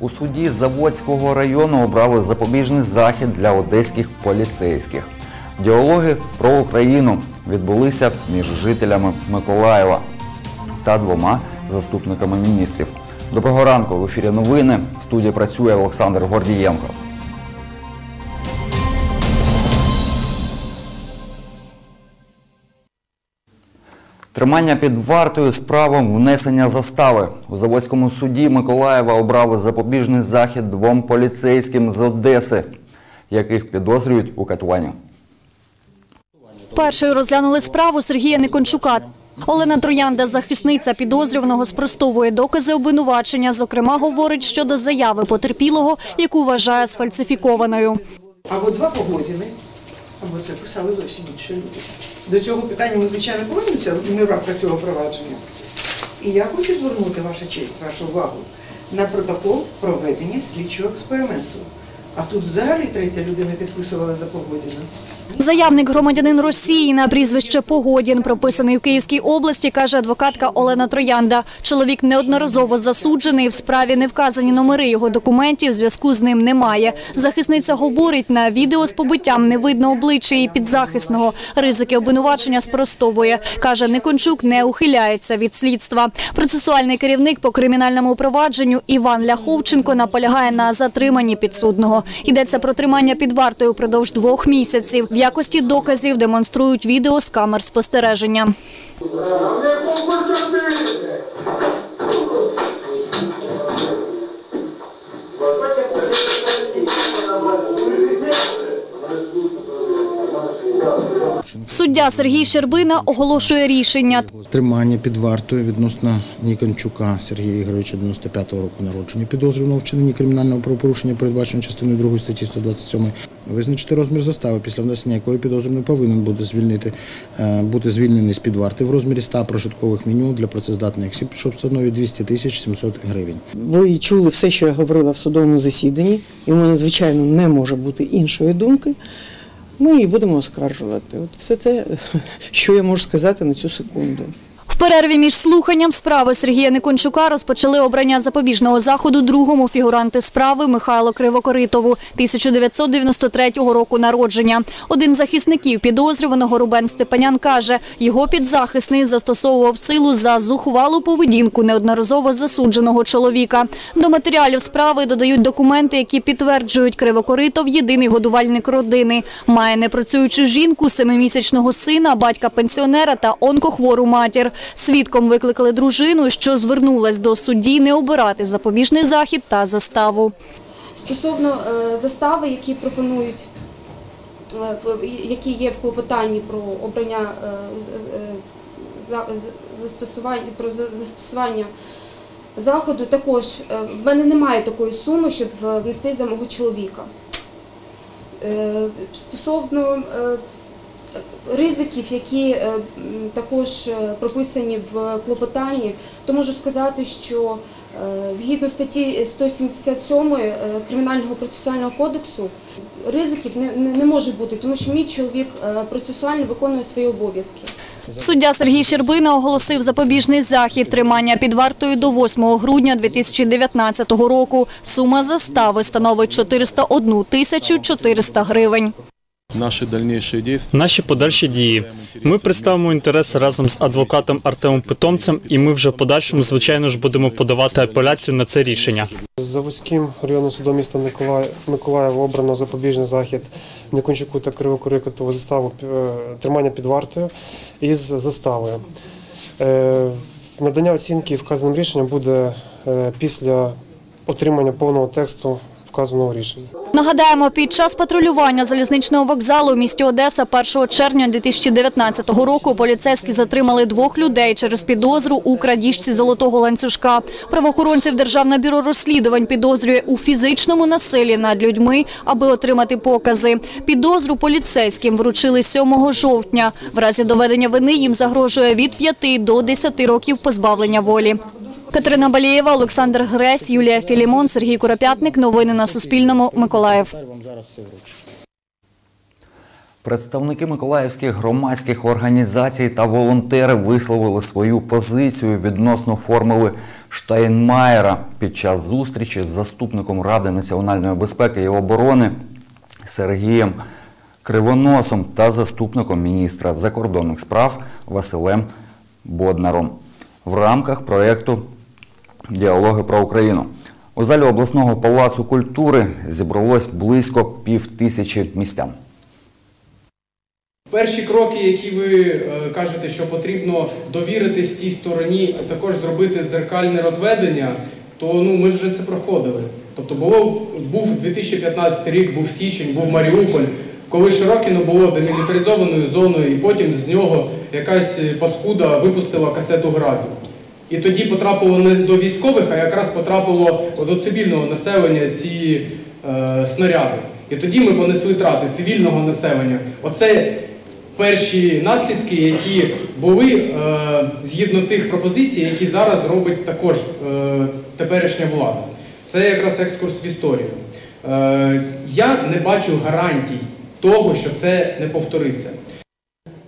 У суді Заводського району обрали запобіжний захід для одеських поліцейських. Діалоги про Україну відбулися між жителями Миколаєва та двома заступниками міністрів. Доброго ранку. В ефірі новини. В студії працює Олександр Гордієнко. Тримання під вартою з правом внесення застави у Заводському суді Миколаєва обрали запобіжний захід двом поліцейським з Одеси, яких підозрюють у катуванні. Першою розглянули справу Сергія Никончука. Олена Троянда, захисниця підозрюваного, спростовує докази обвинувачення. Зокрема, говорить щодо заяви потерпілого, яку вважає сфальсифікованою. Або два погодіни, або це писали зовсім інші люди. До цього питання ми, звичайно, повернемося не в рамках цього провадження. І я хочу звернути вашу честь, вашу увагу на протокол проведення слідчого експерименту. А тут взагалі третя людина підписувала за Погодіна. Заявник громадянин Росії на прізвище Погодін, прописаний в Київській області, каже адвокатка Олена Троянда. Чоловік неодноразово засуджений. В справі не вказані номери його документів. Зв'язку з ним немає. Захисниця говорить, на відео з побиттям не видно обличчя її підзахисного. Ризики обвинувачення спростовує. Каже, Никончук не ухиляється від слідства. Процесуальний керівник по кримінальному провадженню Іван Ляховченко наполягає на затриманні підсудного. Йдеться про тримання під вартою впродовж двох місяців. В якості доказів демонструють відео з камер спостереження. Суддя Сергій Щербина оголошує рішення. Тримання під вартою відносно Нікончука Сергія Ігоровича 95-го року народження, підозрюваного в вчиненні кримінального правопорушення, передбаченого частиною 2 статті 127, визначити розмір застави, після внесення якої підозрюваний повинен буде звільнити, е, бути звільнений з-під варти в розмірі 100 прожиткових мінімум для працездатних осіб, що становить 200 тисяч 700 гривень. Ви чули все, що я говорила в судовому засіданні, і у мене, звичайно, не може бути іншої думки. Ми її будемо оскаржувати. От все це, що я можу сказати на цю секунду. Перерві між слуханням справи Сергія Никончука розпочали обрання запобіжного заходу другому фігуранти справи Михайло Кривокоритову 1993 року народження. Один з захисників підозрюваного Рубен Степанян каже, його підзахисний застосовував силу за зухвалу поведінку неодноразово засудженого чоловіка. До матеріалів справи додають документи, які підтверджують Кривокоритов єдиний годувальник родини. Має непрацюючу жінку, семимісячного сина, батька пенсіонера та онкохвору матір. Свідком викликали дружину, що звернулась до судді не обирати запобіжний захід та заставу. Стосовно е, застави, які пропонують, е, які є в клопотанні про обрання е, застосування про застосування заходу, також в мене немає такої суми, щоб внести за мого чоловіка. Стосовно ризиків, які е, також е, прописані в клопотанні, то можу сказати, що е, згідно статті 177 е, Кримінального процесуального кодексу ризиків не, може бути, тому що мій чоловік процесуально виконує свої обов'язки. Суддя Сергій Щербина оголосив запобіжний захід тримання під вартою до 8 грудня 2019 року. Сума застави становить 401 тисячу 400 гривень. Наші дальніші действия. Наші подальші дії. Ми представимо інтереси разом з адвокатом Артемом Питомцем, і ми вже в подальшому, звичайно ж, будемо подавати апеляцію на це рішення. Заводським районним судом міста Миколаїв, Миколаєва обрано запобіжний захід Никончуку та Кривокорикотову заставу е, тримання під вартою із заставою. Е, Надання оцінки вказаним рішенням буде е, після отримання повного тексту вказаного рішення. Нагадаємо, під час патрулювання залізничного вокзалу у місті Одеса 1 червня 2019 року поліцейські затримали двох людей через підозру у крадіжці золотого ланцюжка. Правоохоронців Державне бюро розслідувань підозрює у фізичному насиллі над людьми, аби отримати покази. Підозру поліцейським вручили 7 жовтня. В разі доведення вини їм загрожує від 5 до 10 років позбавлення волі. Катерина Балієва, Олександр Гресь, Юлія Філімон, Сергій Куропятник. Новини на Суспільному. Миколаїв. Представники миколаївських громадських організацій та волонтери висловили свою позицію відносно формули Штайнмаєра під час зустрічі з заступником Ради національної безпеки і оборони Сергієм Кривоносом та заступником міністра закордонних справ Василем Боднаром в рамках проєкту Діалоги про Україну. У залі обласного палацу культури зібралось близько пів тисячі містян. Перші кроки, які ви е, кажете, що потрібно довіритись тій стороні, а також зробити дзеркальне розведення, то ну ми вже це проходили. Тобто було був 2015 рік, був січень, був Маріуполь, коли Широкіно було демілітаризованою зоною, і потім з нього якась паскуда випустила касету градів. І тоді потрапило не до військових, а якраз потрапило до цивільного населення ці е, снаряди. І тоді ми понесли трати цивільного населення. Оце перші наслідки, які були е, згідно тих пропозицій, які зараз робить також е, теперішня влада. Це якраз екскурс в історію. Е, я не бачу гарантій того, що це не повториться.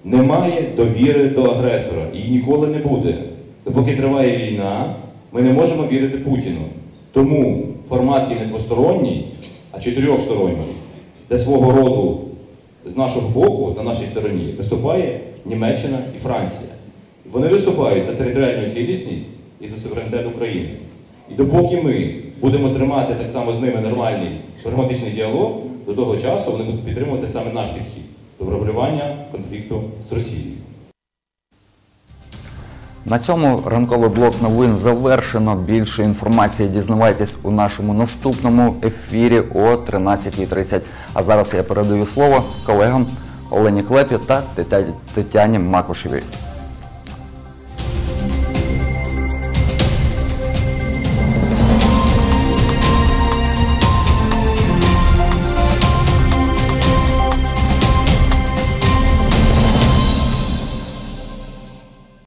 Немає довіри до агресора і ніколи не буде. Допоки триває війна, ми не можемо вірити Путіну. Тому формат є не двосторонній, а чотирьохсторонній, де свого роду з нашого боку, на нашій стороні, виступає Німеччина і Франція. Вони виступають за територіальну цілісність і за суверенітет України. І допоки ми будемо тримати так само з ними нормальний прагматичний діалог, до того часу вони будуть підтримувати саме наш підхід до врегулювання конфлікту з Росією. На цьому ранковий блок новин завершено. Більше інформації дізнавайтесь у нашому наступному ефірі о 13.30. А зараз я передаю слово колегам Олені Клепі та Тетяні Макушевій.